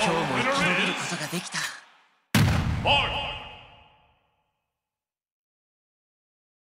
今日も生き延びることができた。